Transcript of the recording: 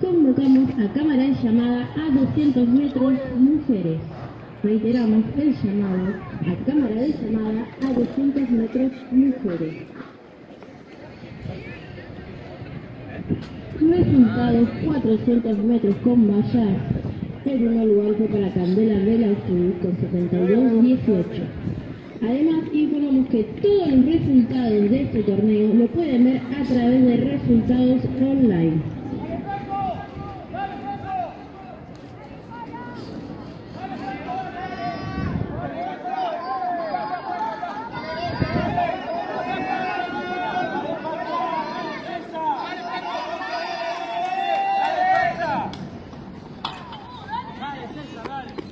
Convocamos a cámara de llamada a 200 metros mujeres. Reiteramos el llamado a cámara de llamada a 200 metros mujeres. Resultados 400 metros con vallas. El lugar fue para Candela de la Velasco. 172-18. Además, informamos que todos los resultados de este torneo lo pueden ver a través de resultados online. Dale, César, dale.